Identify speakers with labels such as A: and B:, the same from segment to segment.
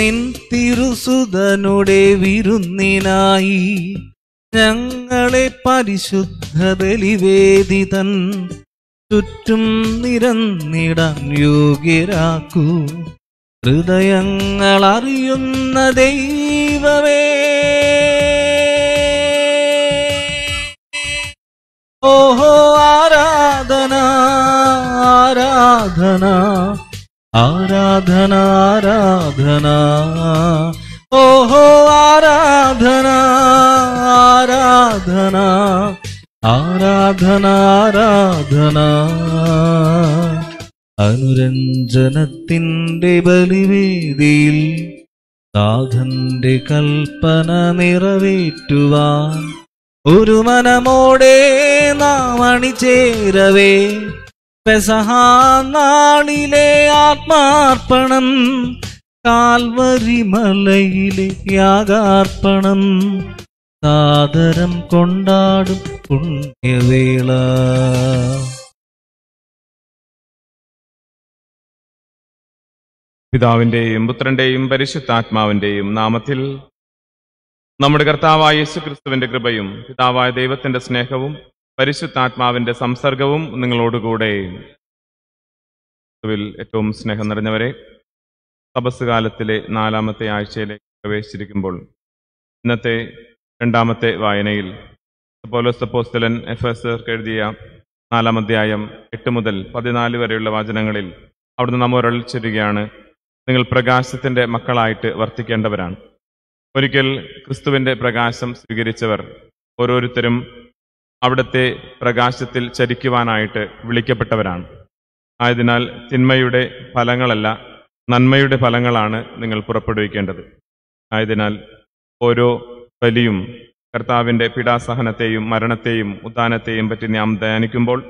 A: നിൻ തിരുസുതനുടെ വിരുന്നിനായി ഞങ്ങളെ പരിശുദ്ധ ബലിവേദിതൻ ചുറ്റും നിരന്നിടം യോഗ്യരാക്കൂ. ഹൃദയങ്ങൾ അറിയുന്ന ദൈവമേ. ഓഹോ ആരാധന ആരാധന. ആരാധന ആരാധന. ഓഹോ ആരാധന ആരാധന. ആരാധന ആരാധന. അനുരഞ്ജനത്തിന്റെ ബലിവേദിയിൽ നാഥന്റെ കൽപ്പന നിറവേറ്റുവാൻ ഒരു മനമോടെ നാം അണിചേരവേ. പെസഹാനാളിലെ ആത്മാർപ്പണം കാൽവരി മലയിലെ യാഗാർപ്പണം സാദരം കൊണ്ടാടും പുണ്യവേള.
B: പിതാവിന്റെയും പുത്രന്റെയും പരിശുദ്ധാത്മാവിന്റെയും നാമത്തിൽ നമ്മുടെ കർത്താവായ യേശു ക്രിസ്തുവിന്റെ കൃപയും പിതാവായ ദൈവത്തിന്റെ സ്നേഹവും പരിശുദ്ധാത്മാവിന്റെ സംസർഗവും നിങ്ങളോടുകൂടെ. ഏറ്റവും സ്നേഹം നിറഞ്ഞവരെ തപസ് കാലത്തിലെ നാലാമത്തെ ആഴ്ചയിലേക്ക് പ്രവേശിച്ചിരിക്കുമ്പോൾ ഇന്നത്തെ രണ്ടാമത്തെ വായനയിൽ പോലോസ് അപ്പോസ്തലൻ എഫ് എസ് എഴുതിയ നാലാമധ്യായം എട്ട് മുതൽ പതിനാല് വരെയുള്ള വചനങ്ങളിൽ അവിടുന്ന് നാം ഒരളിച്ചിരിക്കുകയാണ്. നിങ്ങൾ പ്രകാശത്തിന്റെ മക്കളായിട്ട് വർത്തിക്കേണ്ടവരാണ്. ഒരിക്കൽ ക്രിസ്തുവിന്റെ പ്രകാശം സ്വീകരിച്ചവർ ഓരോരുത്തരും അവിടുത്തെ പ്രകാശത്തിൽ ചരിക്കുവാനായിട്ട് വിളിക്കപ്പെട്ടവരാണ്. ആയതിനാൽ തിന്മയുടെ ഫലങ്ങളല്ല നന്മയുടെ ഫലങ്ങളാണ് നിങ്ങൾ പുറപ്പെടുവിക്കേണ്ടത്. ആയതിനാൽ ഓരോ ബലിയും കർത്താവിന്റെ പീഡാസഹനത്തെയും മരണത്തെയും ഉദ്ധാനത്തെയും പറ്റി നാം ധ്യാനിക്കുമ്പോൾ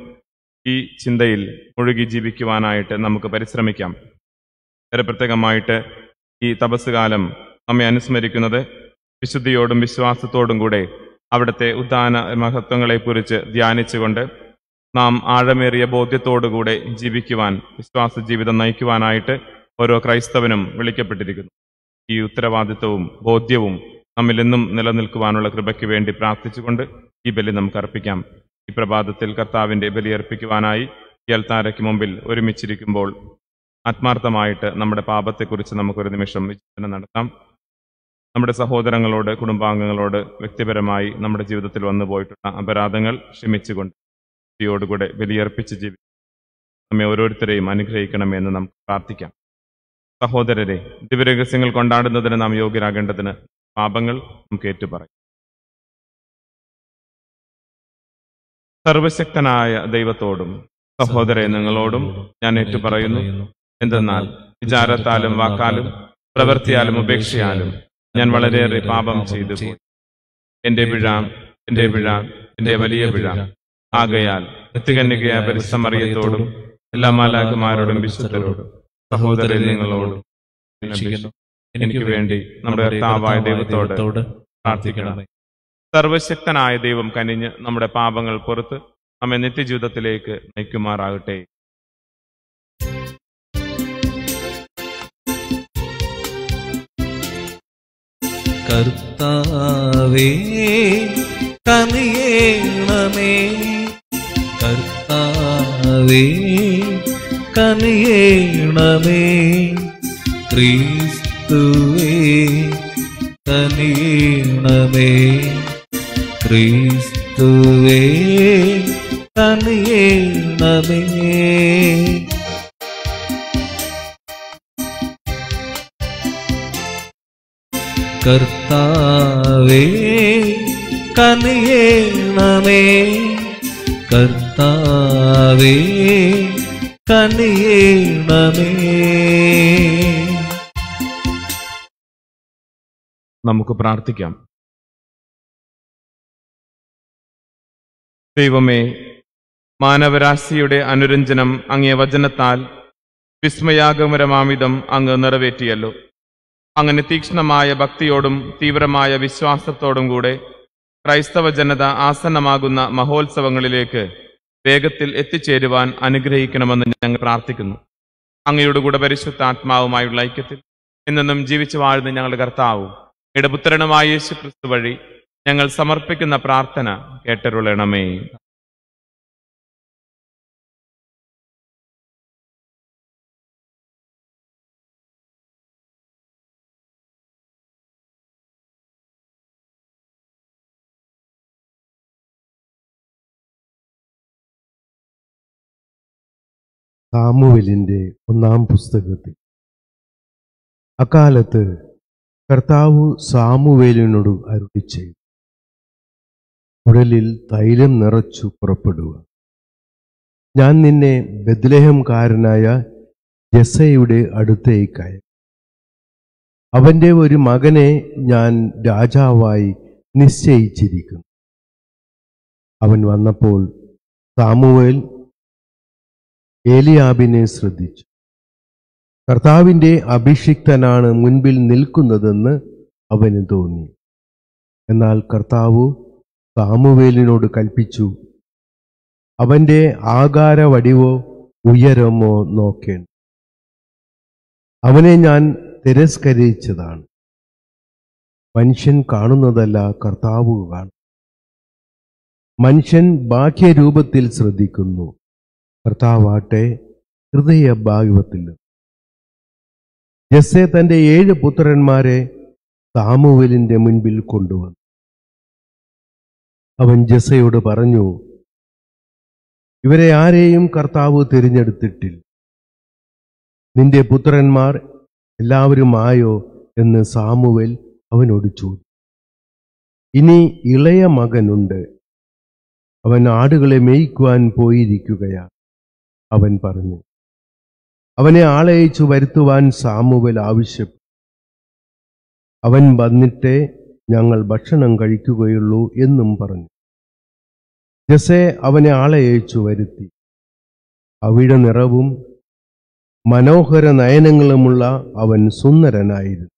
B: ഈ ചിന്തയിൽ മുഴുകി ജീവിക്കുവാനായിട്ട് നമുക്ക് പരിശ്രമിക്കാം. ഏറെ പ്രത്യേകമായിട്ട് ഈ തപസ്സുകാലം നമ്മെ അനുസ്മരിക്കുന്നത് വിശുദ്ധിയോടും വിശ്വാസത്തോടും കൂടെ അവിടുത്തെ ഉദാന മഹത്വങ്ങളെക്കുറിച്ച് ധ്യാനിച്ചുകൊണ്ട് നാം ആഴമേറിയ ബോധ്യത്തോടുകൂടെ ജീവിക്കുവാൻ വിശ്വാസ ജീവിതം നയിക്കുവാനായിട്ട് ഓരോ ക്രൈസ്തവനും വിളിക്കപ്പെട്ടിരിക്കുന്നു. ഈ ഉത്തരവാദിത്വവും ബോധ്യവും നമ്മിൽ എന്നും നിലനിൽക്കുവാനുള്ള കൃപയ്ക്ക് വേണ്ടി പ്രാർത്ഥിച്ചുകൊണ്ട് ഈ ബലി നമുക്ക് അർപ്പിക്കാം. ഈ പ്രഭാതത്തിൽ കർത്താവിന്റെ ബലി അർപ്പിക്കുവാനായി ഈ മുമ്പിൽ ഒരുമിച്ചിരിക്കുമ്പോൾ ആത്മാർത്ഥമായിട്ട് നമ്മുടെ പാപത്തെക്കുറിച്ച് നമുക്കൊരു നിമിഷം വിചിന്തനം നടത്താം. നമ്മുടെ സഹോദരങ്ങളോട് കുടുംബാംഗങ്ങളോട് വ്യക്തിപരമായി നമ്മുടെ ജീവിതത്തിൽ വന്നു പോയിട്ടുള്ള അപരാധങ്ങൾ ക്ഷമിച്ചുകൊണ്ട് ഭക്തിയോടുകൂടെ ബലിയർപ്പിച്ച് ജീവിക്കും നമ്മെ ഓരോരുത്തരെയും അനുഗ്രഹിക്കണമെന്ന് നമുക്ക് പ്രാർത്ഥിക്കാം. സഹോദരരെ ദിവ്യരഹസ്യങ്ങൾ കൊണ്ടാടുന്നതിന് നാം യോഗ്യരാകേണ്ടതിന് പാപങ്ങൾ നമുക്ക് ഏറ്റുപറയും. സർവശക്തനായ ദൈവത്തോടും സഹോദരെ നിങ്ങളോടും ഞാൻ ഏറ്റുപറയുന്നു. എന്തെന്നാൽ വിചാരത്താലും വാക്കാലും പ്രവൃത്തിയാലും ഉപേക്ഷയാലും ഞാൻ വളരെയേറെ പാപം ചെയ്തു എന്റെ പിഴ എന്റെ പിഴ എന്റെ വലിയ പിഴ. ആകയാൽ നിത്യകന്യകയ പരിസമറിയത്തോടും എല്ലാ മാലാകുമാരോടും വിശുദ്ധരോടും സഹോദര നിങ്ങളോടും എനിക്ക് വേണ്ടി നമ്മുടെ കർത്താവായ ദൈവത്തോട് പ്രാർത്ഥിക്കണം സർവശക്തനായ ദൈവം കനിഞ്ഞ് നമ്മുടെ പാപങ്ങൾ പുറത്ത് നമ്മെ നിത്യജീവിതത്തിലേക്ക് നയിക്കുമാറാകട്ടെ.
A: കർത്താവേ കനിയേണമേ. കർത്താവേ കനിയേണമേ. ക്രിസ്തുവേ കനിയേണമേ. ക്രിസ്തുവേ കനിയേണമേ. കർത്താവേ കനിയേണമേ. കർത്താവേ കനിയേണമേ.
B: നമുക്ക് പ്രാർത്ഥിക്കാം. ദൈവമേ മാനവരാശിയുടെ അനുരഞ്ജനം അങ്ങേ വചനത്താൽ വിസ്മയാഗമരമാമിതം അങ്ങ് നിറവേറ്റിയല്ലോ. അങ്ങനെ തീക്ഷ്ണമായ ഭക്തിയോടും തീവ്രമായ വിശ്വാസത്തോടും കൂടെ ക്രൈസ്തവ ജനത ആസന്നമാകുന്ന മഹോത്സവങ്ങളിലേക്ക് വേഗത്തിൽ എത്തിച്ചേരുവാൻ അനുഗ്രഹിക്കണമെന്ന് ഞങ്ങൾ പ്രാർത്ഥിക്കുന്നു. അങ്ങയുടെ കൂടെ പരിശുദ്ധ ആത്മാവുമായുള്ള ഐക്യത്തിൽ എന്നെന്നും ജീവിച്ചു വാഴുന്ന ഞങ്ങളുടെ കർത്താവും ഇടപുത്രനുമായ യേശു ക്രിസ്തു വഴി ഞങ്ങൾ സമർപ്പിക്കുന്ന പ്രാർത്ഥന കേട്ടരുളണമേ.
C: സാമുവലിന്റെ ഒന്നാം പുസ്തകത്തിൽ. അക്കാലത്ത് കർത്താവ് സാമുവേലിനോട് അരുളി ചെയ്തു. ഉടലിൽ തൈലം നിറച്ചു പുറപ്പെടുക. ഞാൻ നിന്നെ ബദ്ലേഹംകാരനായ ജസയുടെ അടുത്തേക്കയ അവന്റെ ഒരു മകനെ ഞാൻ രാജാവായി നിശ്ചയിച്ചിരിക്കുന്നു. അവൻ വന്നപ്പോൾ സാമുവേൽ ഏലിയാബിനെ ശ്രദ്ധിച്ചു. കർത്താവിന്റെ അഭിഷിക്തനാണ് മുൻപിൽ നിൽക്കുന്നതെന്ന് അവന് തോന്നി. എന്നാൽ കർത്താവ് സാമുവേലിനോട് കൽപ്പിച്ചു അവന്റെ ആകാര വടിവോ ഉയരമോ നോക്കേണ്ട. അവനെ ഞാൻ തിരസ്കരിച്ചതാണ്. മനുഷ്യൻ കാണുന്നതല്ല കർത്താവ് കാണും മനുഷ്യൻ ബാഹ്യരൂപത്തിൽ ശ്രദ്ധിക്കുന്നു. കർത്താവാട്ടെ ഹൃദയ ഭാഗവത്തിൽ ജസ്സെ തന്റെ ഏഴ് പുത്രന്മാരെ സാമുവലിന്റെ മുൻപിൽ കൊണ്ടുവന്നു. അവൻ ജസ്സയോട് പറഞ്ഞു ഇവരെ ആരെയും കർത്താവ് തിരഞ്ഞെടുത്തിട്ടില്ല. നിന്റെ പുത്രന്മാർ എല്ലാവരും ആയോ എന്ന് സാമുവൽ അവനോട് ചോദിച്ചു. ഇനി ഇളയ മകനുണ്ട്. അവൻ ആടുകളെ മേയ്ക്കുവാൻ പോയിരിക്കുകയാണ്. അവൻ പറഞ്ഞു അവനെ ആളയച്ചു വരുത്തുവാൻ സാമുവൽ ആവശ്യപ്പെട്ടു. അവൻ വന്നിട്ടേ ഞങ്ങൾ ഭക്ഷണം കഴിക്കുകയുള്ളൂ എന്നും പറഞ്ഞു. ജസെ അവനെ ആളയച്ചു വരുത്തി. അവിടെ നിറവും മനോഹര നയനങ്ങളുമുള്ള അവൻ സുന്ദരനായിരുന്നു.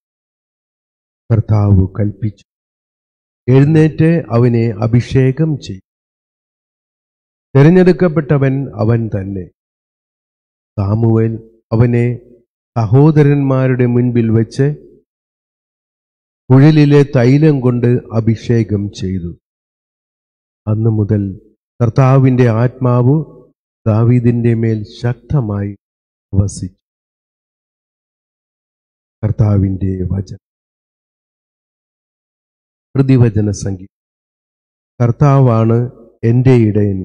C: കർത്താവ് കൽപ്പിച്ചു. എഴുന്നേറ്റ് അവനെ അഭിഷേകം ചെയ്തു. തിരഞ്ഞെടുക്കപ്പെട്ടവൻ അവൻ തന്നെ. സാമുവേൽ അവനെ സഹോദരന്മാരുടെ മുൻപിൽ വെച്ച് കുഴലിലെ തൈലം കൊണ്ട് അഭിഷേകം ചെയ്തു. അന്നു മുതൽ കർത്താവിന്റെ ആത്മാവ് ദാവീദിന്റെ മേൽ ശക്തമായി വസിച്ചു. കർത്താവിന്റെ വചനം. പ്രതിവചന സംഗീതം കർത്താവാണ് എന്റെ ഇടയൻ.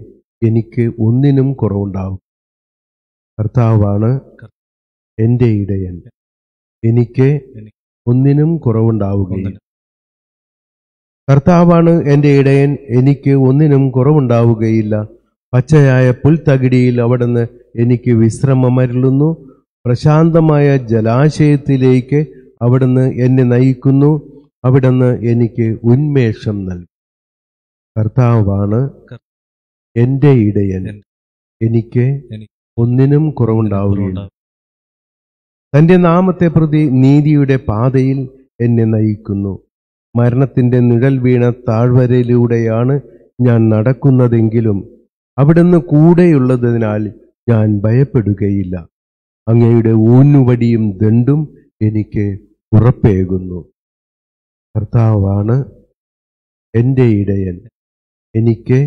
C: എനിക്ക് ഒന്നിനും കുറവുണ്ടാവും കർത്താവാണ് എന്റെ ഇടയൻ. എനിക്ക് ഒന്നിനും കുറവുണ്ടാവുകയില്ല. കർത്താവാണ് എന്റെ ഇടയൻ. എനിക്ക് ഒന്നിനും കുറവുണ്ടാവുകയില്ല. പച്ചയായ പുൽത്തകിടിയിൽ അവിടുന്ന് എനിക്ക് വിശ്രമമരുളുന്നു. പ്രശാന്തമായ ജലാശയത്തിലേക്ക് അവിടുന്ന് എന്നെ നയിക്കുന്നു. അവിടുന്ന് എനിക്ക് ഉന്മേഷം നൽകും. കർത്താവാണ് എന്റെ ഇടയൻ. എനിക്ക് ഒന്നിനും കുറവുണ്ടാവുകയില്ല. തന്റെ നാമത്തെ പ്രതി നീതിയുടെ പാതയിൽ എന്നെ നയിക്കുന്നു. മരണത്തിന്റെ നിഴൽ വീണ താഴ്വരയിലൂടെയാണ് ഞാൻ നടക്കുന്നതെങ്കിലും അവിടുന്ന് കൂടെയുള്ളതിനാൽ ഞാൻ ഭയപ്പെടുകയില്ല. അങ്ങയുടെ ഊന്നുവടിയും ദണ്ടും എനിക്ക് ഉറപ്പേകുന്നു. കർത്താവാണ് എന്റെ ഇടയൻ. എനിക്ക്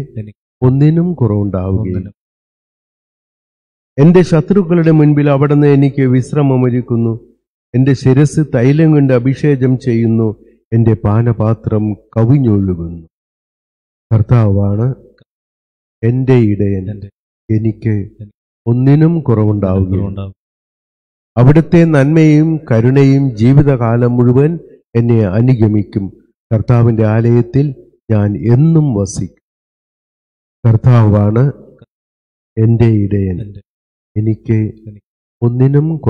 C: ഒന്നിനും കുറവുണ്ടാവുകയില്ല. എന്റെ ശത്രുക്കളുടെ മുൻപിൽ അവിടുന്ന് എനിക്ക് വിശ്രമമൊരുക്കുന്നു എന്റെ ശിരസ് തൈലം കൊണ്ട് അഭിഷേകം ചെയ്യുന്നു. എന്റെ പാനപാത്രം കവിഞ്ഞൊഴുകുന്നു. കർത്താവാണ് എന്റെ ഇടയൻ. എനിക്ക് ഒന്നിനും കുറവുണ്ടാവുകയില്ല. അവിടുത്തെ നന്മയും കരുണയും ജീവിതകാലം മുഴുവൻ എന്നെ അനുഗമിക്കും. കർത്താവിന്റെ ആലയത്തിൽ ഞാൻ എന്നും വസിക്കും. കർത്താവാണ് എന്റെ ഇടയൻ. എനിക്ക് ഒന്നിനും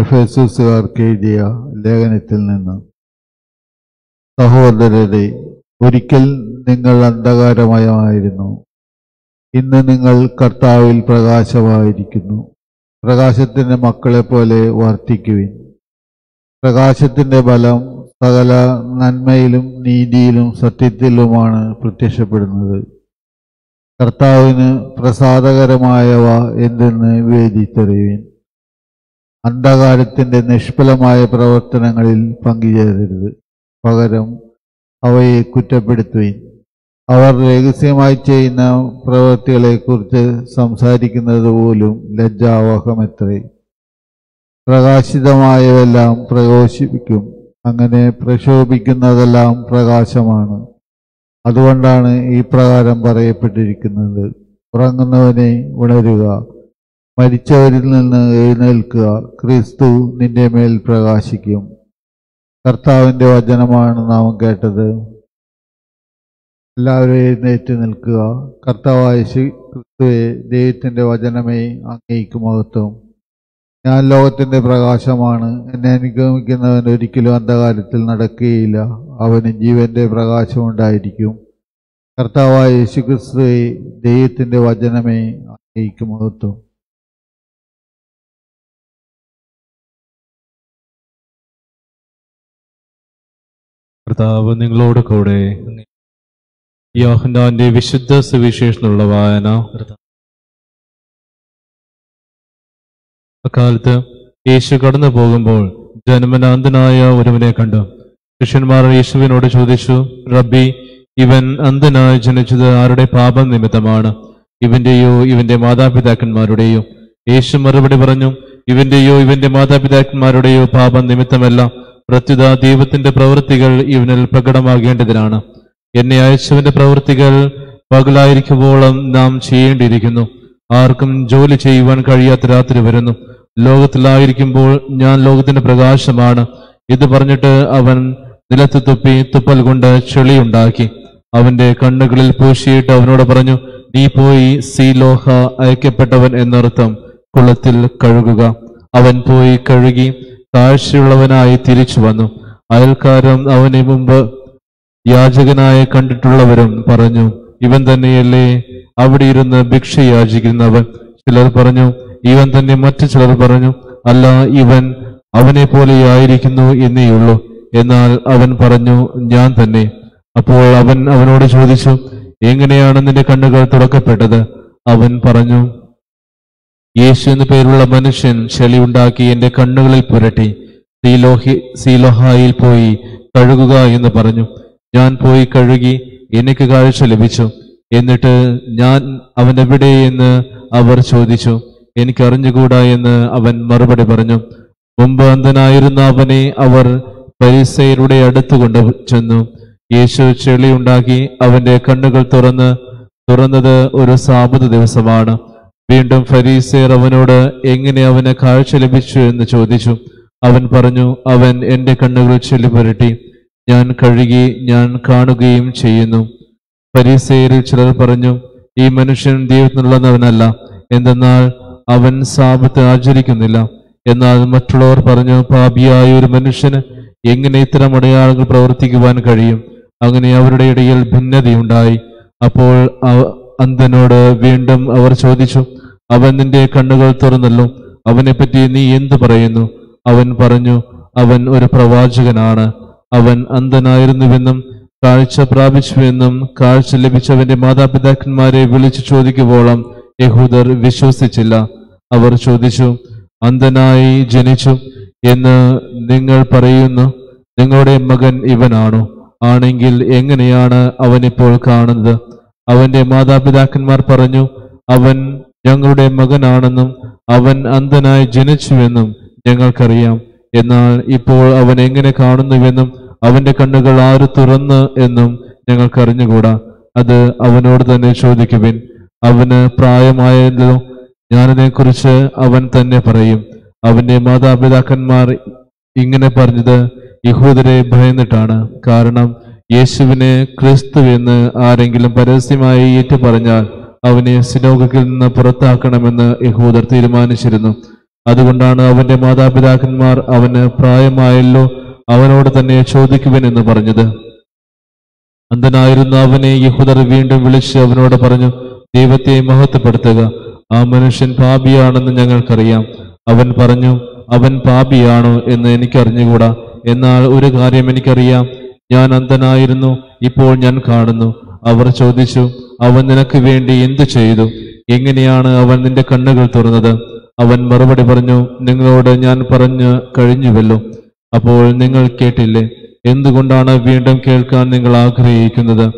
D: എഫേസുകാർക്ക് എഴുതിയ ലേഖനത്തിൽ നിന്ന് സഹോദരരെ ഒരിക്കൽ നിങ്ങൾ അന്ധകാരമയമായിരുന്നു. ഇന്ന് നിങ്ങൾ കർത്താവിൽ പ്രകാശമായിരിക്കുന്നു. പ്രകാശത്തിന്റെ മക്കളെ പോലെ വർത്തിക്കുവിൻ. പ്രകാശത്തിന്റെ ബലം സകല നന്മയിലും നീതിയിലും സത്യത്തിലുമാണ് പ്രത്യക്ഷപ്പെടുന്നത്. കർത്താവിന് പ്രസാദകരമായവ എന്തെന്ന് വേദിച്ചറിയുവിൻ. അന്ധകാരത്തിന്റെ നിഷ്ഫലമായ പ്രവർത്തനങ്ങളിൽ പങ്കുചേരരുത്. പകരം അവയെ കുറ്റപ്പെടുത്തുവിൻ. അവർ രഹസ്യമായി ചെയ്യുന്ന പ്രവൃത്തികളെക്കുറിച്ച് സംസാരിക്കുന്നത് പോലും ലജ്ജാവഹമത്രേ. പ്രകാശിതമായവെല്ലാം പ്രകോശിപ്പിക്കും. അങ്ങനെ പ്രക്ഷോഭിക്കുന്നതെല്ലാം പ്രകാശമാണ്. അതുകൊണ്ടാണ് ഈ പ്രകാരം പറയപ്പെട്ടിരിക്കുന്നത്. ഉറങ്ങുന്നവനെ ഉണരുക. മരിച്ചവരിൽ നിന്ന് എഴുന്നേൽക്കുക. ക്രിസ്തു നിന്റെ മേൽ പ്രകാശിക്കും. കർത്താവിന്റെ വചനമാണ് നാം കേട്ടത്. എല്ലാവരും എഴുന്നേറ്റ് നിൽക്കുക. കർത്താവായ ശ്രീ ദൈവത്തിന്റെ വചനമേ അങ്ങേക്ക് മഹത്വം. ഞാൻ ലോകത്തിന്റെ പ്രകാശമാണ്. എന്നെ അനുഗമിക്കുന്നവൻ ഒരിക്കലും അന്ധകാരത്തിൽ നടക്കുകയില്ല. അവന് ജീവന്റെ പ്രകാശമുണ്ടായിരിക്കും കർത്താവായ യേശു ക്രിസ്തുവെ ദൈവത്തിന്റെ വചനമേ അങ്ങേക്ക് മഹത്വം.
E: കർത്താവ് നിങ്ങളോട് കൂടെ യോഹന്നാന്റെ വിശുദ്ധ സുവിശേഷനുള്ള വായന. അക്കാലത്ത് യേശു കടന്നു പോകുമ്പോൾ ജന്മനാന്തനായ ഒരുവനെ കണ്ടു. ശിഷ്യന്മാർ യേശുവിനോട് ചോദിച്ചു റബ്ബി ഇവൻ അന്ധനായി ജനിച്ചത് ആരുടെ പാപം നിമിത്തമാണ്? ഇവന്റെയോ ഇവന്റെ മാതാപിതാക്കന്മാരുടെയോ? യേശു മറുപടി പറഞ്ഞു ഇവന്റെയോ ഇവന്റെ മാതാപിതാക്കന്മാരുടെയോ പാപം നിമിത്തമല്ല. പ്രത്യുത ദൈവത്തിന്റെ പ്രവൃത്തികൾ ഇവനിൽ പ്രകടമാകേണ്ടതിനാണ്. എന്നെ അയച്ചവന്റെ പ്രവൃത്തികൾ പകലായിരിക്കുമ്പോളം നാം ചെയ്യേണ്ടിയിരിക്കുന്നു. ആർക്കും ജോലി ചെയ്യുവാൻ കഴിയാത്ത രാത്രി വരുന്നു. ലോകത്തിലായിരിക്കുമ്പോൾ ഞാൻ ലോകത്തിന്റെ പ്രകാശമാണ്. ഇത് പറഞ്ഞിട്ട് അവൻ നിലത്ത് തുപ്പി തുപ്പൽ കൊണ്ട് ചെളിയുണ്ടാക്കി. അവന്റെ കണ്ണുകളിൽ പൂശിയിട്ട് അവനോട് പറഞ്ഞു നീ പോയി സീലോഹ അയക്കപ്പെട്ടവൻ എന്നർത്ഥം കുളത്തിൽ കഴുകുക. അവൻ പോയി കഴുകി താഴ്ചയുള്ളവനായി തിരിച്ചു വന്നു. അയൽക്കാരും അവനെ മുമ്പ് യാചകനായി കണ്ടിട്ടുള്ളവരും പറഞ്ഞു ഇവൻ തന്നെയല്ലേ അവിടെ ഇരുന്ന് ഭിക്ഷ യാചിക്കുന്നവൻ? ചിലർ പറഞ്ഞു ഇവൻ തന്നെ മറ്റു ചിലർ പറഞ്ഞു അല്ല ഇവൻ അവനെ പോലെയായിരിക്കുന്നു എന്നേയുള്ളൂ എന്നാൽ അവൻ പറഞ്ഞു ഞാൻ തന്നെ. അപ്പോൾ അവൻ അവനോട് ചോദിച്ചു എങ്ങനെയാണ് നിന്റെ കണ്ണുകൾ തുറക്കപ്പെട്ടത്? അവൻ പറഞ്ഞു യേശു എന്നു പേരുള്ള മനുഷ്യൻ ചെളിയുണ്ടാക്കി എന്റെ കണ്ണുകളിൽ പുരട്ടി സീലോഹി സീലോഹായിൽ പോയി കഴുകുക എന്ന് പറഞ്ഞു. ഞാൻ പോയി കഴുകി എനിക്ക് കാഴ്ച ലഭിച്ചു. എന്നിട്ട് ഞാൻ അവൻ എവിടെ എന്ന് അവർ ചോദിച്ചു. എനിക്ക് അറിഞ്ഞുകൂടാ എന്ന് അവൻ മറുപടി പറഞ്ഞു. മുമ്പ് അന്ധനായിരുന്ന അവനെ അവർ പരിസയരുടെ അടുത്ത് കൊണ്ടു ചെന്നു. യേശു ചെളിയുണ്ടാക്കി അവന്റെ കണ്ണുകൾ തുറന്ന് തുറന്നത് ഒരു സാപത ദിവസമാണ്. വീണ്ടും ഫരീസേർ അവനോട് എങ്ങനെ അവന് കാഴ്ച ലഭിച്ചു എന്ന് ചോദിച്ചു. അവൻ പറഞ്ഞു അവൻ എന്റെ കണ്ണുകൾ ചെളി പുരട്ടി ഞാൻ കഴുകി ഞാൻ കാണുകയും ചെയ്യുന്നു. പരീസയിൽ ചിലർ പറഞ്ഞു ഈ മനുഷ്യൻ ദൈവത്തിനുള്ളവനല്ല. എന്തെന്നാൽ അവൻ സാപത്ത് ആചരിക്കുന്നില്ല. എന്നാൽ മറ്റുള്ളവർ പറഞ്ഞു പാപിയായ ഒരു മനുഷ്യന് എങ്ങനെ ഇത്തരം അടയാളങ്ങൾ പ്രവർത്തിക്കുവാൻ കഴിയും? അങ്ങനെ അവരുടെ ഇടയിൽ ഭിന്നതയുണ്ടായി. അപ്പോൾ അന്ധനോട് വീണ്ടും അവർ ചോദിച്ചു അവൻ നിന്റെ കണ്ണുകൾ തുറന്നല്ലോ. അവനെപ്പറ്റി നീ എന്തു പറയുന്നു? അവൻ പറഞ്ഞു അവൻ ഒരു പ്രവാചകനാണ്. അവൻ അന്ധനായിരുന്നുവെന്നും കാഴ്ച പ്രാപിച്ചുവെന്നും കാഴ്ച ലഭിച്ചവന്റെ മാതാപിതാക്കന്മാരെ വിളിച്ചു ചോദിക്കുവോളം യഹൂദർ വിശ്വസിച്ചില്ല. അവർ ചോദിച്ചു അന്ധനായി ജനിച്ചു എന്ന് നിങ്ങൾ പറയുന്നു നിങ്ങളുടെ മകൻ ഇവനാണോ? ആണെങ്കിൽ എങ്ങനെയാണ് അവനിപ്പോൾ കാണുന്നത്? അവന്റെ മാതാപിതാക്കന്മാർ പറഞ്ഞു അവൻ ഞങ്ങളുടെ മകനാണെന്നും അവൻ അന്ധനായി ജനിച്ചുവെന്നും ഞങ്ങൾക്കറിയാം. എന്നാൽ ഇപ്പോൾ അവൻ എങ്ങനെ കാണുന്നുവെന്നും അവന്റെ കണ്ണുകൾ ആര് തുറന്ന് എന്നും ഞങ്ങൾക്കറിഞ്ഞുകൂടാ. അത് അവനോട് തന്നെ ചോദിക്കുവിൻ. അവന് പ്രായമായല്ലോ. ഞാനതിനെക്കുറിച്ച് അവൻ തന്നെ പറയും. അവന്റെ മാതാപിതാക്കന്മാർ ഇങ്ങനെ പറഞ്ഞത് യഹൂദരെ ഭയന്നിട്ടാണ്. കാരണം യേശുവിനെ ക്രിസ്തു എന്ന് ആരെങ്കിലും പരസ്യമായി ഏറ്റു പറഞ്ഞാൽ അവനെ സിനോഗിൽ നിന്ന് പുറത്താക്കണമെന്ന് യഹൂദർ തീരുമാനിച്ചിരുന്നു. അതുകൊണ്ടാണ് അവന്റെ മാതാപിതാക്കന്മാർ അവന് പ്രായമായല്ലോ അവനോട് തന്നെ ചോദിക്കുവൻ എന്ന് പറഞ്ഞത്. അന്ധനായിരുന്ന അവനെ യഹുദർ വീണ്ടും വിളിച്ച് അവനോട് പറഞ്ഞു ദൈവത്തെ മഹത്വപ്പെടുത്തുക. ആ മനുഷ്യൻ പാപിയാണെന്ന് ഞങ്ങൾക്കറിയാം. അവൻ പറഞ്ഞു അവൻ പാപിയാണോ എന്ന് എനിക്കറിഞ്ഞുകൂടാ. എന്നാൽ ഒരു കാര്യം എനിക്കറിയാം. ഞാൻ അന്ധനായിരുന്നു ഇപ്പോൾ ഞാൻ കാണുന്നു. അവർ ചോദിച്ചു അവൻ നിനക്ക് വേണ്ടി എന്തു ചെയ്തു? എങ്ങനെയാണ് അവൻ നിന്റെ കണ്ണുകൾ തുറന്നത്? അവൻ മറുപടി പറഞ്ഞു നിങ്ങളോട് ഞാൻ പറഞ്ഞു കഴിഞ്ഞുവല്ലോ. അപ്പോൾ നിങ്ങൾ കേട്ടില്ലേ? എന്തുകൊണ്ടാണ് വീണ്ടും കേൾക്കാൻ നിങ്ങൾ ആഗ്രഹിക്കുന്നത്?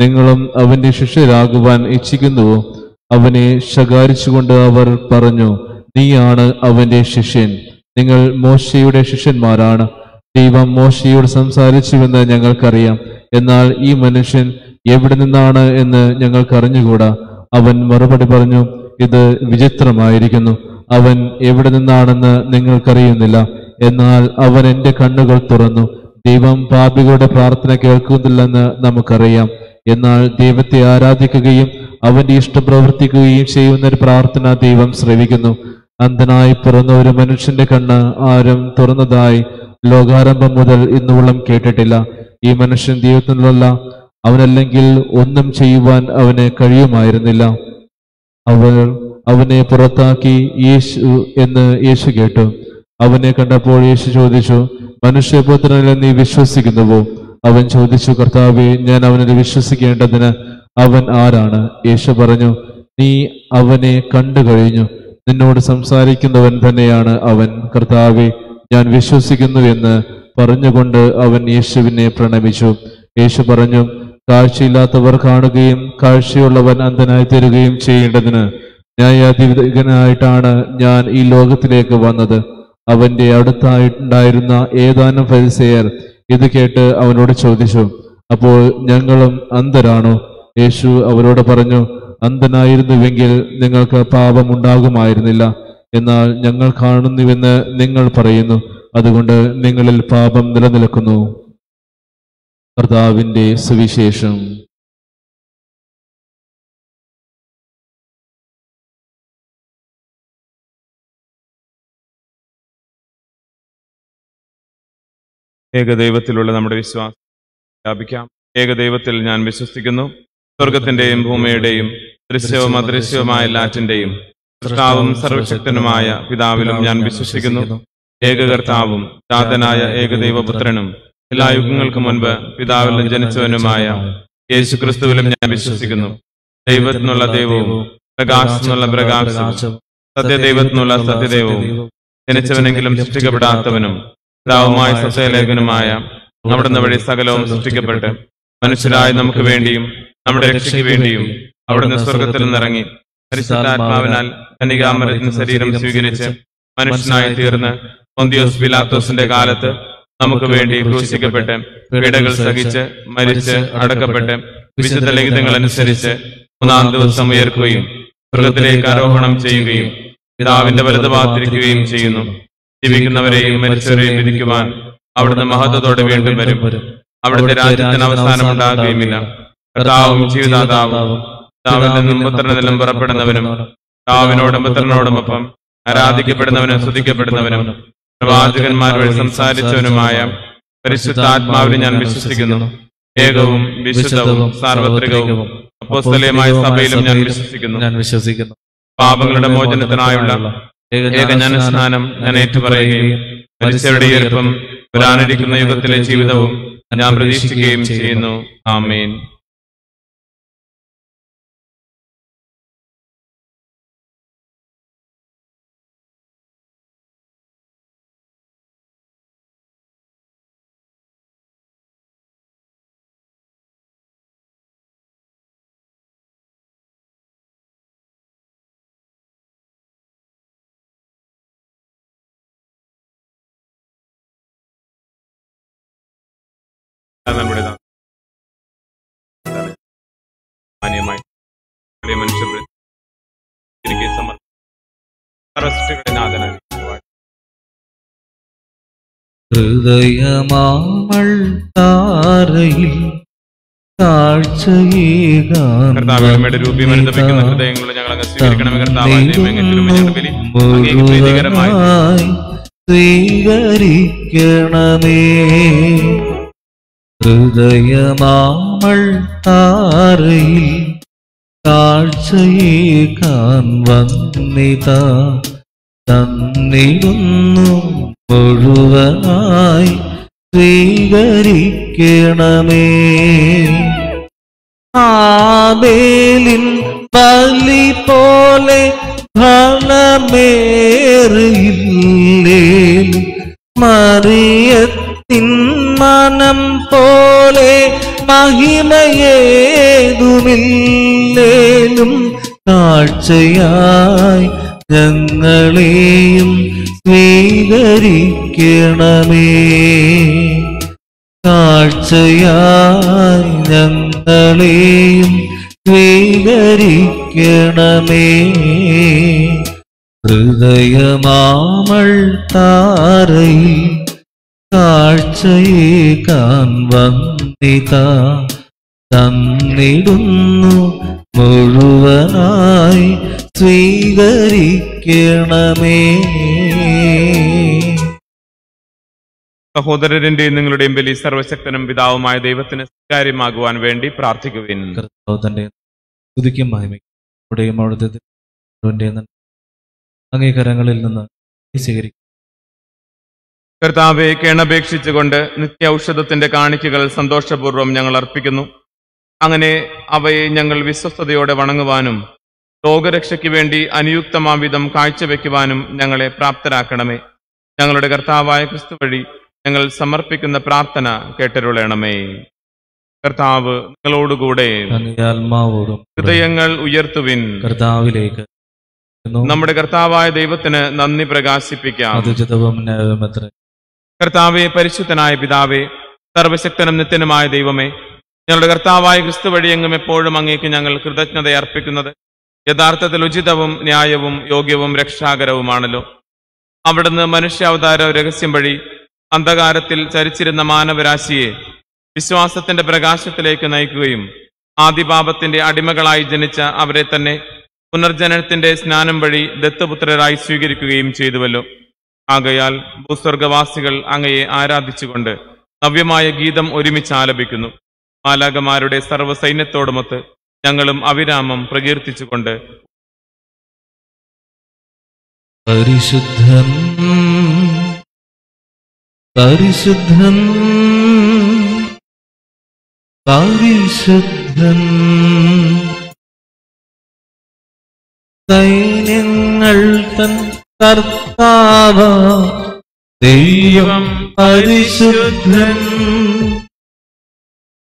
E: നിങ്ങളും അവന്റെ ശിഷ്യരാകുവാൻ ഇച്ഛിക്കുന്നുവോ? അവനെ ശകാരിച്ചുകൊണ്ട് അവർ പറഞ്ഞു നീയാണ് അവന്റെ ശിഷ്യൻ. നിങ്ങൾ മോശയുടെ ശിഷ്യന്മാരാണ്. ദൈവം മോശയോട് സംസാരിച്ചുവെന്ന് ഞങ്ങൾക്കറിയാം. എന്നാൽ ഈ മനുഷ്യൻ എവിടെ നിന്നാണ് എന്ന് ഞങ്ങൾക്കറിഞ്ഞുകൂടാ? അവൻ മറുപടി പറഞ്ഞു ഇത് വിചിത്രമായിരിക്കുന്നു. അവൻ എവിടെ നിന്നാണെന്ന് നിങ്ങൾക്കറിയുന്നില്ല. എന്നാൽ അവൻ എന്റെ കണ്ണുകൾ തുറന്നു. ദൈവം പാപികളുടെ പ്രാർത്ഥന കേൾക്കുന്നില്ലെന്ന് നമുക്കറിയാം. എന്നാൽ ദൈവത്തെ ആരാധിക്കുകയും അവന്റെ ഇഷ്ടം പ്രവർത്തിക്കുകയും ചെയ്യുന്ന ഒരു പ്രാർത്ഥന ദൈവം ശ്രവിക്കുന്നു. അന്ധനായി പിറന്ന ഒരു മനുഷ്യന്റെ കണ്ണ് ആരും തുറന്നതായി ലോകാരംഭം മുതൽ ഇന്നോളം കേട്ടിട്ടില്ല. ഈ മനുഷ്യൻ ദൈവത്തിനുള്ള അവനല്ലെങ്കിൽ ഒന്നും ചെയ്യുവാൻ അവന് കഴിയുമായിരുന്നില്ല. അവർ അവനെ പുറത്താക്കി യേശു എന്ന് യേശു കേട്ടു. അവനെ കണ്ടപ്പോൾ യേശു ചോദിച്ചു മനുഷ്യപുത്രനിൽ നീ വിശ്വസിക്കുന്നുവോ? അവൻ ചോദിച്ചു കർത്താവെ ഞാൻ അവനെ വിശ്വസിക്കേണ്ടതിന് അവൻ ആരാണ്? യേശു പറഞ്ഞു നീ അവനെ കണ്ടു കഴിഞ്ഞു നിന്നോട് സംസാരിക്കുന്നവൻ തന്നെയാണ് അവൻ. കർത്താവെ ഞാൻ വിശ്വസിക്കുന്നു എന്ന് പറഞ്ഞുകൊണ്ട് അവൻ യേശുവിനെ പ്രണമിച്ചു. യേശു പറഞ്ഞു കാഴ്ചയില്ലാത്തവർ കാണുകയും കാഴ്ചയുള്ളവൻ അന്ധനായി തീരുകയും ചെയ്യേണ്ടതിന് ന്യായാധിപനായിട്ടാണ് ഞാൻ ഈ ലോകത്തിലേക്ക് വന്നത്. അവന്റെ അടുത്തായിട്ടുണ്ടായിരുന്ന ഏതാനും ഫരിസെയർ ഇത് കേട്ട് അവനോട് ചോദിച്ചു അപ്പോൾ ഞങ്ങളും അന്ധരാണോ? യേശു അവരോട് പറഞ്ഞു അന്ധനായിരുന്നുവെങ്കിൽ നിങ്ങൾക്ക് പാപമുണ്ടാകുമായിരുന്നില്ല എന്നാൽ ഞങ്ങൾ കാണുന്നുവെന്ന് നിങ്ങൾ പറയുന്നു. അതുകൊണ്ട് നിങ്ങളിൽ പാപം നിലനിൽക്കുന്നു. കർത്താവിന്റെ സുവിശേഷം.
B: ഏകദൈവത്തിലുള്ള നമ്മുടെ വിശ്വാസം വ്യാപിക്കാം ഏകദൈവത്തിൽ ഞാൻ വിശ്വസിക്കുന്നു. സ്വർഗത്തിന്റെയും ഭൂമിയുടെയും ദൃശ്യവും അദൃശ്യവുമായ എല്ലാറ്റിന്റെയും സൃഷ്ടാവും സർവശക്തനുമായ പിതാവിലും ഞാൻ വിശ്വസിക്കുന്നു. ഏകകർത്താവും ജാതനായ ഏകദൈവപുത്രനും എല്ലാ യുഗങ്ങൾക്കും മുൻപ് പിതാവിലും ജനിച്ചവനുമായ യേശു ക്രിസ്തുവിലും ഞാൻ വിശ്വസിക്കുന്നു. ദൈവത്തിനുള്ള ദൈവവും പ്രകാശത്തിനുള്ള പ്രകാശം സത്യദൈവത്തിനുള്ള സത്യദൈവവും ജനിച്ചവനെങ്കിലും സൃഷ്ടിക്കപ്പെടാത്തവനും പിതാവുമായ സത്യലേഖനുമായ അവിടുന്ന് വഴി സകലവും സൃഷ്ടിക്കപ്പെട്ട് മനുഷ്യരായ നമുക്ക് വേണ്ടിയും നമ്മുടെ രക്ഷയ്ക്ക് വേണ്ടിയും അവിടുന്ന് സ്വർഗത്തിൽ നിന്നിറങ്ങി പരിശുദ്ധാത്മാവിനാൽ കനികാമരത്തിന് ശരീരം സ്വീകരിച്ച് മനുഷ്യനായി തീർന്ന് പൊന്തിയോസ് പിലാത്തോസിന്റെ കാലത്ത് നമുക്ക് വേണ്ടി ക്രൂശിക്കപ്പെട്ട് പീഡകൾ സഹിച്ച് മരിച്ച് അടക്കപ്പെട്ട് വിശുദ്ധ ലിഖിതങ്ങൾ അനുസരിച്ച് മൂന്നാം ദിവസം ഉയർക്കുകയും സ്വർഗത്തിലേക്ക് ആരോഹണം ചെയ്യുകയും പിതാവിന്റെ വലതുഭാഗത്തിരിക്കുകയും ചെയ്യുന്നു. ജീവിക്കുന്നവരെയും മരിച്ചവരെയും വിധിക്കുവാൻ അവിടുന്ന് മഹത്വത്തോടെ വീണ്ടും വരും. അവിടുത്തെ രാജ്യത്തിന് അവസാനം ഉണ്ടാകുകയുമില്ല. കർത്താവും ജീവിതാതാവും. പുത്രനെല്ലാം നിന്നും പുറപ്പെടുന്നവനും താവിനോടും പുത്രനോടുമൊപ്പം ആരാധിക്കപ്പെടുന്നവനും സ്തുതിക്കപ്പെടുന്നവനും പ്രവാചകന്മാർ വഴി സംസാരിച്ചവനുമായ പരിശുദ്ധാത്മാവിനെ ഞാൻ വിശ്വസിക്കുന്നു. ഏകവും വിശുദ്ധവും സാർവത്രികവും അപ്പോസ്തലയമായ സഭയിലും ഞാൻ വിശ്വസിക്കുന്നു
A: ഞാൻ വിശ്വസിക്കുന്നു.
B: പാപങ്ങളുടെ മോചനത്തിനായുള്ള ഏകജ്ഞാന സ്നാനം ഞാൻ ഏറ്റുപറയുകയും മരിച്ചവരുടെ ഈർപ്പം വരാനിരിക്കുന്ന യുഗത്തിലെ ജീവിതവും ഞാൻ പ്രതീക്ഷിക്കുകയും ചെയ്യുന്നു. ആമേൻ. നമ്മുടെ മാന്യമായി പ്രിയ മനുഷ്യരെ തിരികെ സമർപ്പിക്കും സർവസൃഷ്ടികളുടെ നാഥനായി
A: ഹൃദയമാമൾ താരയിൽ
B: കർത്താവിയുടെ രൂപീം അനുദപിക്കുന്ന ഹൃദയങ്ങളോട് ഞങ്ങൾ അങ്ങ് സ്വീകരിക്കണമേ.
A: ഹൃദയമാമൾ താരയിൽ കാഴ്ചയേകാൻ വന്നിത. തന്നിടുന്നു മുഴുവനായി സ്വീകരിക്കണമേ. ആബേലിൻ പലി പോലെ ഫലമേറിയില്ലേലും പോലെ മഹിമയേതുമില്ലേലും കാഴ്ചയായി ഞങ്ങളെയും സ്വീകരിക്കണമേ. കാഴ്ചയായി ഞങ്ങളെയും സ്വീകരിക്കണമേ. ഹൃദയമാമൾ താരയിൽ കാഴ്ചയേകാൻ വന്നിത. തന്നിടുന്നു മുഴുവനായി സ്വീകരിക്കണമേ.
B: സഹോദരന്റെയും നിങ്ങളുടെയും ബലി സർവശക്തനും പിതാവുമായ ദൈവത്തിന് സ്വീകാര്യമാകുവാൻ വേണ്ടി പ്രാർത്ഥിക്കുവിൻ.
A: തന്റെ സ്തുതിക്കും അവിടുത്തെ അങ്ങേ കരങ്ങളിൽ നിന്ന് സ്വീകരിക്കും.
B: കർത്താവെ കേണപേക്ഷിച്ചുകൊണ്ട് നിത്യ ഔഷധത്തിന്റെ കാണിക്കകൾ സന്തോഷപൂർവം ഞങ്ങൾ അർപ്പിക്കുന്നു. അങ്ങനെ അവയെ ഞങ്ങൾ വിശ്വസ്തയോടെ വണങ്ങുവാനും ലോകരക്ഷയ്ക്ക് വേണ്ടി അനുയുക്തമാം വിധം കാഴ്ചവെക്കുവാനും ഞങ്ങളെ പ്രാപ്തരാക്കണമേ. ഞങ്ങളുടെ കർത്താവായ ക്രിസ്തു വഴി ഞങ്ങൾ സമർപ്പിക്കുന്ന പ്രാർത്ഥന കേട്ടരുളണമേ. കർത്താവ് നിങ്ങളോടുകൂടെ ഹൃദയങ്ങൾ ഉയർത്തുവിൻ.
A: കർത്താവിലേക്ക്
B: നമ്മുടെ കർത്താവായ ദൈവത്തിന് നന്ദി പ്രകാശിപ്പിക്കാം. കർത്താവെ പരിശുദ്ധനായ പിതാവേ സർവശക്തനും നിത്യനുമായ ദൈവമേ ഞങ്ങളുടെ കർത്താവായ ക്രിസ്തു വഴിയെങ്ങും എപ്പോഴും അങ്ങേക്ക് ഞങ്ങൾ കൃതജ്ഞത അർപ്പിക്കുന്നത് യഥാർത്ഥത്തിൽ ഉചിതവും ന്യായവും യോഗ്യവും രക്ഷാകരവുമാണല്ലോ. അവിടുന്ന് മനുഷ്യാവതാര രഹസ്യം വഴി അന്ധകാരത്തിൽ ചരിച്ചിരുന്ന മാനവരാശിയെ വിശ്വാസത്തിന്റെ പ്രകാശത്തിലേക്ക് നയിക്കുകയും ആദിപാപത്തിന്റെ അടിമകളായി ജനിച്ച അവരെ തന്നെ പുനർജനനത്തിന്റെ സ്നാനം വഴി ദത്തപുത്രരായി സ്വീകരിക്കുകയും ചെയ്തുവല്ലോ. ആകയാൽ ഭൂസ്വർഗവാസികൾ അങ്ങയെ ആരാധിച്ചുകൊണ്ട് നവ്യമായ ഗീതം ഒരുമിച്ച് ആലപിക്കുന്നു. മാലാകമാരുടെ സർവസൈന്യത്തോടുമൊത്ത് ഞങ്ങളും അവിരാമം പ്രകീർത്തിച്ചുകൊണ്ട്
A: പരിശുദ്ധം പരിശുദ്ധം പരിശുദ്ധം. സൈന്യങ്ങൾ തൻ കർത്താവ ദൈവം പരിശുദ്ധൻ.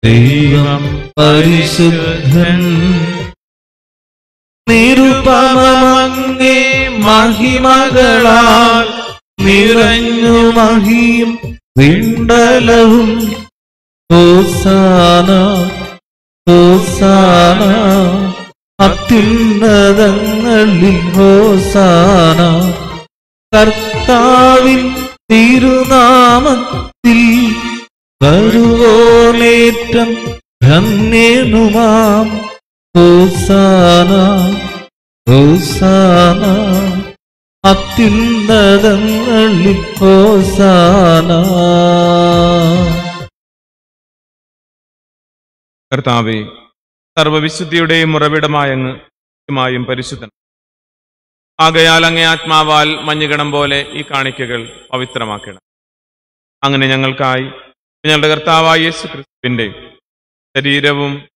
A: ദൈവം പരിശുദ്ധൻ. നിരുപമങ്ങേ മഹിമകളാൽ നിറഞ്ഞു മഹിയും വിണ്ടലവും ഹോസാന ഹോസാന അത്യുന്നതങ്ങളിൽ ഹോസാന. കർത്താവിൻ തിരുനാമത്തിൽ വരുവോനേറ്റം ധന്യനുമാം. ഹോസാന ഹോസാന അത്യുന്നതങ്ങളിൽ ഹോസാന.
B: കർത്താവെ സർവവിശുദ്ധിയുടെയും ഉറവിടമായങ്ങ് പരിശുദ്ധൻ ആകയാൽ അങ്ങേ ആത്മാവാൽ മഞ്ഞുകിടം പോലെ ഈ കാണിക്കകൾ പവിത്രമാക്കണം. അങ്ങനെ ഞങ്ങൾക്കായി ഞങ്ങളുടെ കർത്താവായ യേശു ക്രിസ്തുവിന്റെ ശരീരവും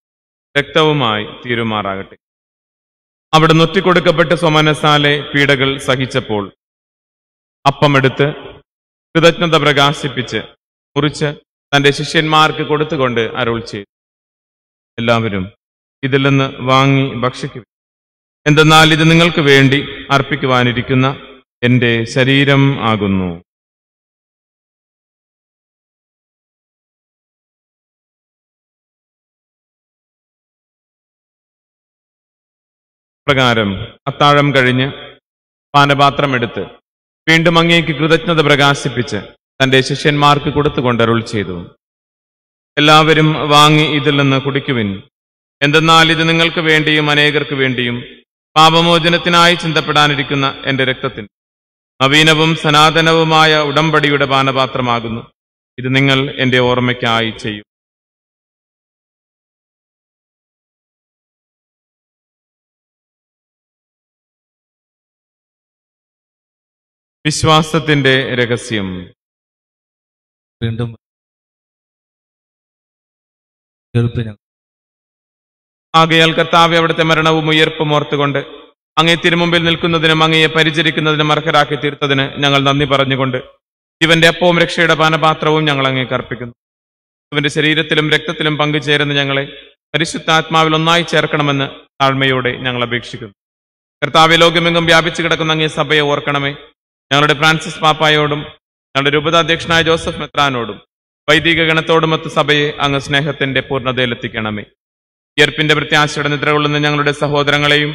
B: രക്തവുമായി തീരുമാറാകട്ടെ. അവിടെ നൊറ്റിക്കൊടുക്കപ്പെട്ട സ്വമനസാലെ പീഡകൾ സഹിച്ചപ്പോൾ അപ്പമെടുത്ത് കൃതജ്ഞത പ്രകാശിപ്പിച്ച് മുറിച്ച് തന്റെ ശിഷ്യന്മാർക്ക് കൊടുത്തുകൊണ്ട് അരുൾ ചെയ്തു. എല്ലാവരും ഇതിൽ നിന്ന് വാങ്ങി ഭക്ഷിക്കുക എന്തെന്നാൽ ഇത് നിങ്ങൾക്ക് വേണ്ടി അർപ്പിക്കുവാനിരിക്കുന്ന എന്റെ ശരീരം ആകുന്നു. പ്രകാരം അത്താഴം കഴിഞ്ഞ് പാനപാത്രം എടുത്ത് വീണ്ടും അങ്ങേക്ക് കൃതജ്ഞത പ്രകാശിപ്പിച്ച് തന്റെ ശിഷ്യന്മാർക്ക് കൊടുത്തുകൊണ്ട് അരുൾ ചെയ്തു. എല്ലാവരും വാങ്ങി ഇതിൽ നിന്ന് കുടിക്കുവിൻ. എന്തെന്നാൽ ഇത് നിങ്ങൾക്ക് വേണ്ടിയും അനേകർക്ക് വേണ്ടിയും പാപമോചനത്തിനായി ചിന്തപ്പെടാനിരിക്കുന്ന എന്റെ രക്തത്തിൽ നവീനവും സനാതനവുമായ ഉടമ്പടിയുടെ പാനപാത്രമാകുന്നു. ഇത് നിങ്ങൾ എന്റെ ഓർമ്മയ്ക്കായി ചെയ്യും. വിശ്വാസത്തിന്റെ രഹസ്യം.
A: വീണ്ടും
B: ആകയാൽ കർത്താവെ അവിടുത്തെ മരണവും ഉയർപ്പും ഓർത്തുകൊണ്ട് അങ്ങേ തിരുമുമ്പിൽ നിൽക്കുന്നതിനും അങ്ങയെ പരിചരിക്കുന്നതിനും അർഹരാക്കി തീർത്തതിന് ഞങ്ങൾ നന്ദി പറഞ്ഞുകൊണ്ട് ഇവന്റെ അപ്പവും രക്ഷയുടെ പാനപാത്രവും ഞങ്ങൾ അങ്ങേ കർപ്പിക്കുന്നു ഇവന്റെ ശരീരത്തിലും രക്തത്തിലും പങ്കുചേരുന്ന ഞങ്ങളെ പരിശുദ്ധാത്മാവിൽ ഒന്നായി ചേർക്കണമെന്ന് താഴ്മയോടെ ഞങ്ങൾ അപേക്ഷിക്കുന്നു. കർത്താവെ ലോകമെങ്ങും വ്യാപിച്ചു കിടക്കുന്ന അങ്ങേ സഭയെ ഓർക്കണമേ. ഞങ്ങളുടെ ഫ്രാൻസിസ് പാപ്പായോടും ഞങ്ങളുടെ രൂപതാധ്യക്ഷനായ ജോസഫ് മെത്രാനോടും വൈദിക ഗണത്തോടുമൊത്ത് സഭയെ അങ്ങ് സ്നേഹത്തിന്റെ പൂർണതയിലെത്തിക്കണമേ ഉയർപ്പിന്റെ പ്രത്യാശയുടെ നിദ്ര കൊള്ളുന്ന ഞങ്ങളുടെ സഹോദരങ്ങളെയും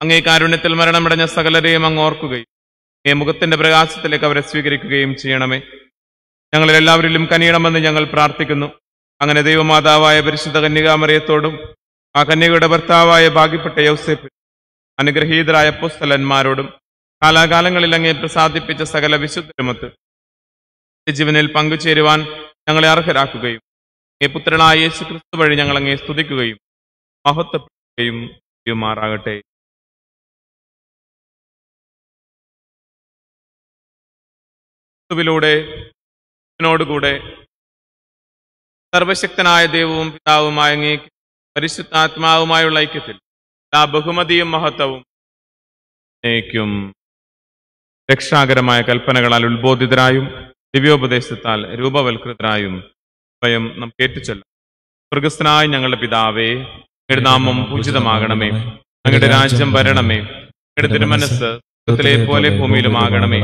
B: അങ്ങേ കാരുണ്യത്തിൽ മരണമടഞ്ഞ സകലരെയും അങ്ങ് ഓർക്കുകയും അങ്ങേ മുഖത്തിന്റെ പ്രകാശത്തിലേക്ക് അവരെ സ്വീകരിക്കുകയും ചെയ്യണമേ. ഞങ്ങളിൽ എല്ലാവരിലും കനിയണമെന്ന് ഞങ്ങൾ പ്രാർത്ഥിക്കുന്നു. അങ്ങനെ ദൈവമാതാവായ പരിശുദ്ധ കന്യകാമറിയത്തോടും ആ കന്യകയുടെ ഭർത്താവായ ഭാഗ്യപ്പെട്ട യൗസേപ്പ് അനുഗ്രഹീതരായ പുസ്തലന്മാരോടും കാലാകാലങ്ങളിൽ അങ്ങേ പ്രസാദിപ്പിച്ച സകല വിശുദ്ധരുമത്ത് ജീവനിൽ പങ്കുചേരുവാൻ ഞങ്ങളെ അർഹരാക്കുകയും ഈ പുത്രനായ യേശു ക്രിസ്തു വഴി ഞങ്ങൾ സ്തുതിക്കുകയും മഹത്വപ്പെടുകയും ചെയ്യുമാറാകട്ടെ. ക്രിസ്തുവിലൂടെ ോടുകൂടെ സർവശക്തനായ ദൈവവും പിതാവുമായ പരിശുദ്ധാത്മാവുമായുള്ള ഐക്യത്തിൽ ആ ബഹുമതിയും മഹത്വവും രക്ഷാകരമായ കൽപ്പനകളാൽ ഉത്ബോധിതരായും ദിവ്യോപദേശത്താൽ രൂപവൽകൃതരായും സ്വയം നമുക്ക് ഏറ്റുചൊല്ലാം. സ്വർഗസ്ഥനായ ഞങ്ങളുടെ പിതാവേ അങ്ങയുടെ നാമം ഉചിതമാകണമേ. അങ്ങയുടെ രാജ്യം വരണമേ. അങ്ങയുടെ തിരുമനസ് സ്വർഗത്തിലെ പോലെ ഭൂമിയിലുമാകണമേ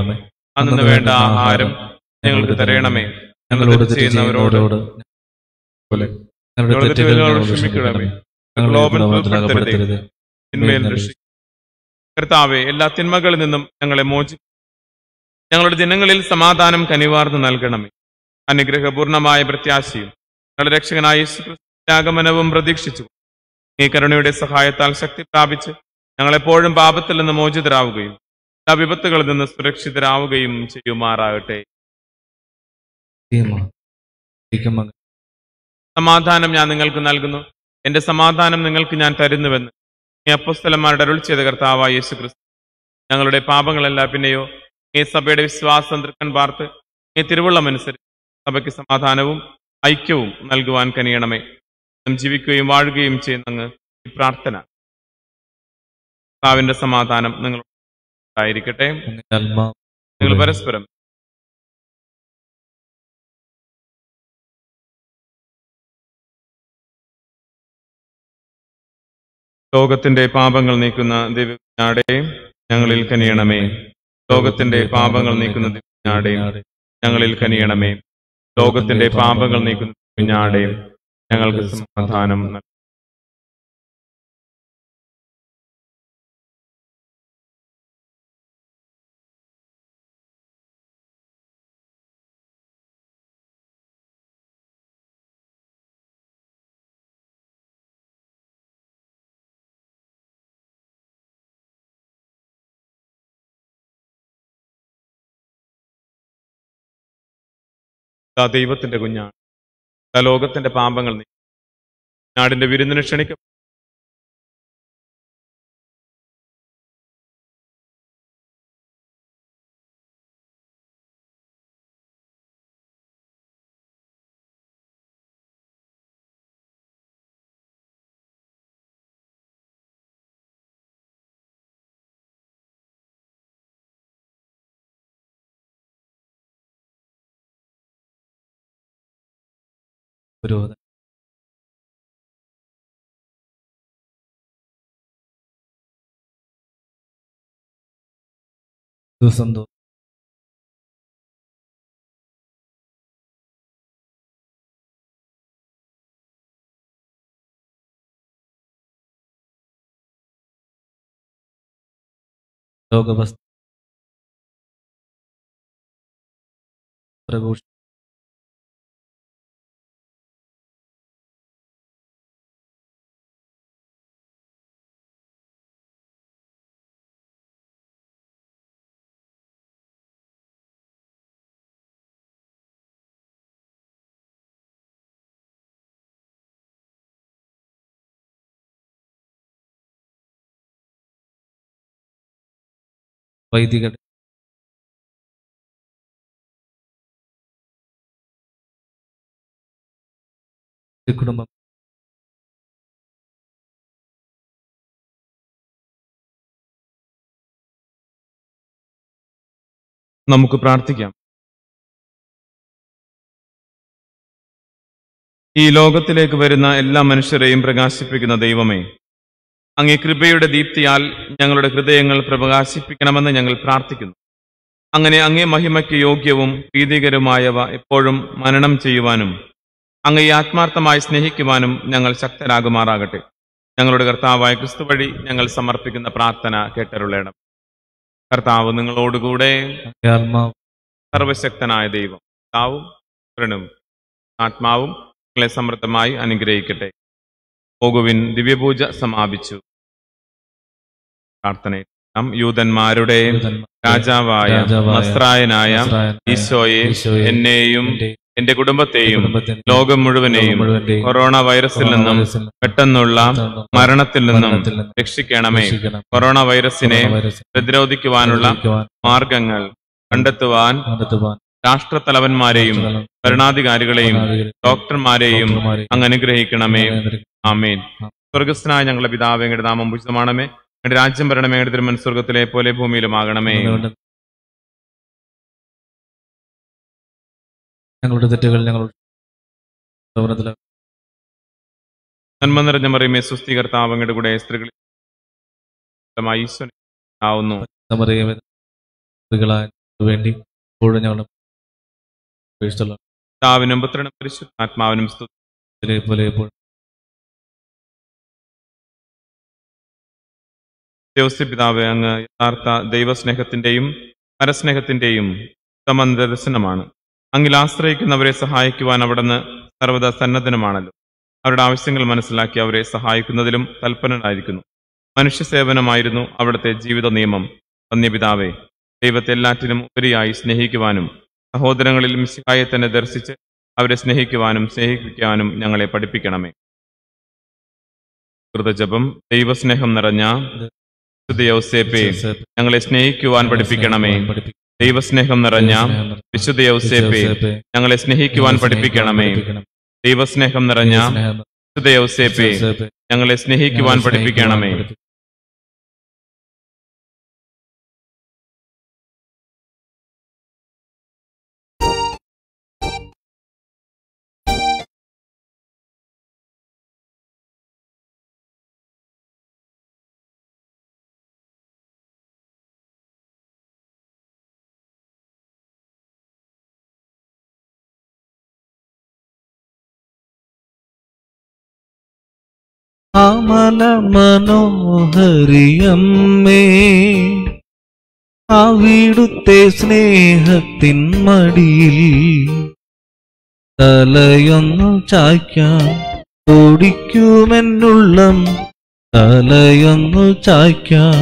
B: അന്ന് വേണ്ട ആഹാരം ഞങ്ങൾക്ക് തരയണമേ ഞങ്ങളോട് ചെയ്യുന്നവരോട് ക്ഷമിക്കണമേ. കർത്താവെ എല്ലാ തിന്മകളിൽ നിന്നും ഞങ്ങളെ മോചി ഞങ്ങളുടെ ജനങ്ങളിൽ സമാധാനം കനിവാർന്ന് നൽകണമേ. അനുഗ്രഹപൂർണമായ പ്രത്യാശയും ഞങ്ങളുടെ രക്ഷകനായ ആഗമനവും പ്രതീക്ഷിച്ചു. ഈ കരുണയുടെ സഹായത്താൽ ശക്തി പ്രാപിച്ച് ഞങ്ങളെപ്പോഴും പാപത്തിൽ നിന്ന് മോചിതരാവുകയും എല്ലാ വിപത്തുകളിൽ നിന്ന് സുരക്ഷിതരാവുകയും ചെയ്യുമാറാകട്ടെ. സമാധാനം ഞാൻ നിങ്ങൾക്ക് നൽകുന്നു. എന്റെ സമാധാനം നിങ്ങൾക്ക് ഞാൻ തരുന്നുവെന്ന് ഈ അപ്പസ്തലന്മാരുടെ അരുൾ ചെയ്ത കർത്താവായ യേശു ക്രിസ്തു ഞങ്ങളുടെ പാപങ്ങളല്ല പിന്നെയോ ഈ സഭയുടെ വിശ്വാസം തൃക്കൺ പാർത്ത് ഈ തിരുവള്ളമനുസരിച്ച് സഭയ്ക്ക് സമാധാനവും ഐക്യവും നൽകുവാൻ കനിയണമേ. ജീവിക്കുകയും വാഴുകയും ചെയ്യുന്ന അങ്ങ് ഈ പ്രാർത്ഥന. കർത്താവിന്റെ സമാധാനം നിങ്ങൾ ആയിരിക്കട്ടെ നിങ്ങൾ പരസ്പരം ലോകത്തിന്റെ പാപങ്ങൾ നീക്കുന്ന ദിവ്യജ്ഞാടെ ഞങ്ങളിൽ കനിയണമേ. ലോകത്തിന്റെ പാപങ്ങൾ നീക്കുന്ന ദിവ്യജ്ഞാടെ ഞങ്ങളിൽ കനിയണമേ. ലോകത്തിന്റെ പാപങ്ങൾ നീക്കുന്ന ദിവ്യജ്ഞാടെ ഞങ്ങൾക്ക് സമാധാനം നൽകണമേ. ദൈവത്തിന്റെ കുഞ്ഞാണ്. ലോകത്തിന്റെ പാപങ്ങൾ നാടിന്റെ വിരുന്നിന് ക്ഷണിക്കും
A: പുരോഹിതൻ ദിവസം തോറും ലോകവസ്തു പ്രഘോഷ വൈദികൻ കുടുംബം.
B: നമുക്ക് പ്രാർത്ഥിക്കാം. ഈ ലോകത്തിലേക്ക് വരുന്ന എല്ലാ മനുഷ്യരെയും പ്രകാശിപ്പിക്കുന്ന ദൈവമേ അങ്ങേ കൃപയുടെ ദീപ്തിയാൽ ഞങ്ങളുടെ ഹൃദയങ്ങൾ പ്രകാശിപ്പിക്കണമെന്ന് ഞങ്ങൾ പ്രാർത്ഥിക്കുന്നു. അങ്ങനെ അങ്ങേ മഹിമയ്ക്ക് യോഗ്യവും പ്രീതികരവുമായവ എപ്പോഴും മനനം ചെയ്യുവാനും അങ്ങേ ആത്മാർത്ഥമായി സ്നേഹിക്കുവാനും ഞങ്ങൾ ശക്തരാകുമാറാകട്ടെ. ഞങ്ങളുടെ കർത്താവായ ക്രിസ്തു വഴി ഞങ്ങൾ സമർപ്പിക്കുന്ന പ്രാർത്ഥന കേട്ടരുളേണം. കർത്താവ് നിങ്ങളോടുകൂടെ സർവശക്തനായ ദൈവം കർത്താവും ആത്മാവും നിങ്ങളെ സമൃദ്ധമായി അനുഗ്രഹിക്കട്ടെ. പോകുവിൻ ദിവ്യപൂജ സമാപിച്ചു. പ്രാർത്ഥനയിൽ നാം യൂതന്മാരുടെ രാജാവായ നസ്രായനായ ഈശോയെ എന്നെയും
A: എന്റെ
B: കുടുംബത്തെയും ലോകം മുഴുവനെയും കൊറോണ വൈറസിൽ നിന്നും പെട്ടെന്നുള്ള മരണത്തിൽ നിന്നും രക്ഷിക്കണമേ. കൊറോണ വൈറസിനെ പ്രതിരോധിക്കുവാനുള്ള മാർഗങ്ങൾ കണ്ടെത്തുവാൻ, രാഷ്ട്രത്തലവന്മാരെയും ഭരണാധികാരികളെയും ഡോക്ടർമാരെയും അങ്ങ് അനുഗ്രഹിക്കണമേ. ആമേൻ. സ്വർഗസ്ഥനായ ഞങ്ങളുടെ പിതാവ് എങ്ങളുടെ നാമം ഉചിതമാണമേ. എന്റെ രാജ്യം ഭരണമേ എങ്ങളുടെ തിരുമൻ സ്വർഗത്തിലെ പോലെ ഭൂമിയിലുമാകണമേ.
A: ഞങ്ങളുടെ തെറ്റുകൾ ഭവനത്തിലെ
B: നന്മ നിറഞ്ഞ മറിയമേ സുസ്ഥി കർത്താവ് അങ്ങയുടെ കൂടെ സ്ത്രീകളിൽ
A: ആവുന്നു. വേണ്ടി ഇപ്പോഴും ഞങ്ങളുടെ
B: പിതാവിനും പുത്രനും പരിശുദ്ധാത്മാവിനും സ്തുതി.
A: പോലെ
B: ദേവസ്യ പിതാവ് അങ്ങ് യഥാർത്ഥ ദൈവസ്നേഹത്തിന്റെയും പരസ്നേഹത്തിന്റെയും ഉത്തമ നിദർശനമാണ് അങ്ങിൽ ആശ്രയിക്കുന്നവരെ സഹായിക്കുവാൻ അവിടുന്ന് സർവത സന്നദ്ധനമാണല്ലോ. അവരുടെ ആവശ്യങ്ങൾ മനസ്സിലാക്കി അവരെ സഹായിക്കുന്നതിലും തൽപ്പരനായിരിക്കുന്നു മനുഷ്യ സേവനമായിരുന്നു അവിടുത്തെ ജീവിത നിയമം വന്യപിതാവേ ദൈവത്തെ എല്ലാറ്റിനും ഉപരിയായി സ്നേഹിക്കുവാനും സഹോദരങ്ങളിൽ മിസ്സിഹായെ തന്നെ ദർശിച്ച് അവരെ സ്നേഹിക്കുവാനും സ്നേഹിപ്പിക്കാനും ഞങ്ങളെ പഠിപ്പിക്കണമേ. കൃതജപം ദൈവസ്നേഹം നിറഞ്ഞ വിശുദ്ധ യൗസേപ്പേ ഞങ്ങളെ സ്നേഹിക്കുവാൻ പഠിപ്പിക്കണമേ. ദൈവസ്നേഹം നിറഞ്ഞ വിശുദ്ധ യൗസേപ്പേ ഞങ്ങളെ സ്നേഹിക്കുവാൻ പഠിപ്പിക്കണമേ. ദൈവസ്നേഹം നിറഞ്ഞ വിശുദ്ധ യൗസേപ്പേ ഞങ്ങളെ സ്നേഹിക്കുവാൻ പഠിപ്പിക്കണമേ.
A: അമല മനോഹരിയമ്മേ അവിടുത്തെ സ്നേഹത്തിൻ മടിയിൽ തലയൊന്നു ചായ്ക്കാൻ തുടിക്കുമെന്നുള്ളം തലയൊന്നു ചായ്ക്കാൻ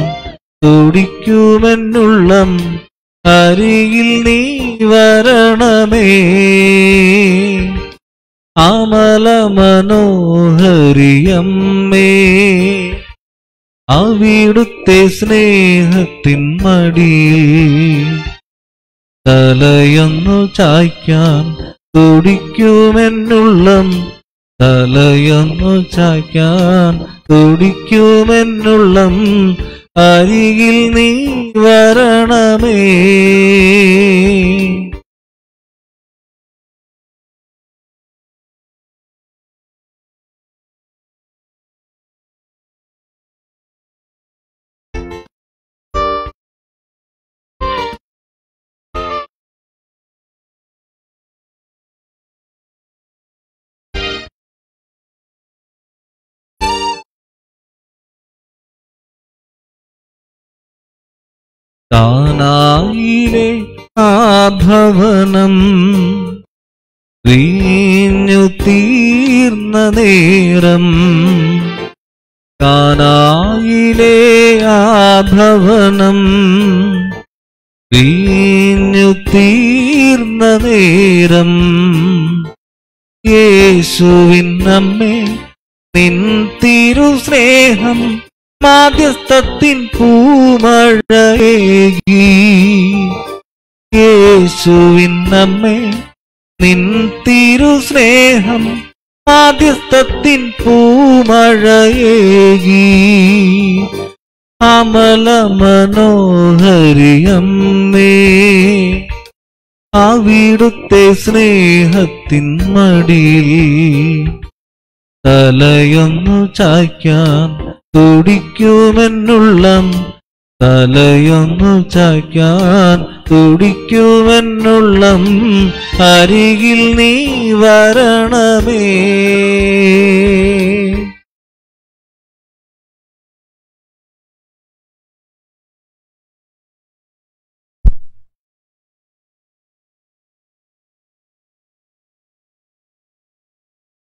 A: തുടിക്കുമെന്നുള്ളം ഹരിയിൽ നീ വരണമേ. അമല മനോഹരിയമ്മേ അവിടുത്തെ സ്നേഹത്തിൻ മടി തലയൊന്നു ചായ്ക്കാൻ തുടിക്കുമെന്നുള്ളം തലയൊന്നു ചായ്ക്കാൻ തുടിക്കുമെന്നുള്ളം അരികിൽ നീ വരണമേ. കാനായിലെ ആ ഭവനം വീഞ്ഞു തീർന്ന നേരം കാനായിലെ ആ ഭവനം വീഞ്ഞു തീർന്ന നേരം യേശുവിൻ നമ്മെ നിൻ തിരു സ്നേഹം മാധ്യസ്ഥത്തിൻ പൂമഴയേകി. യേശുവിൻ നമ്മെ നിൻ തിരു സ്നേഹം മാധ്യസ്ഥത്തിൻ പൂമഴയേകി. അമല മനോഹരിയമ്മേ അവിടുത്തെ സ്നേഹത്തിൻ മടിയിൽ തലയൊന്നു ചായ്ക്കാൻ തുടിക്കുമെന്നുള്ളം തലയൊന്നു ചാക്കാൻ തുടിക്കുമെന്നുള്ളം അരികിൽ നീ വരണമേ.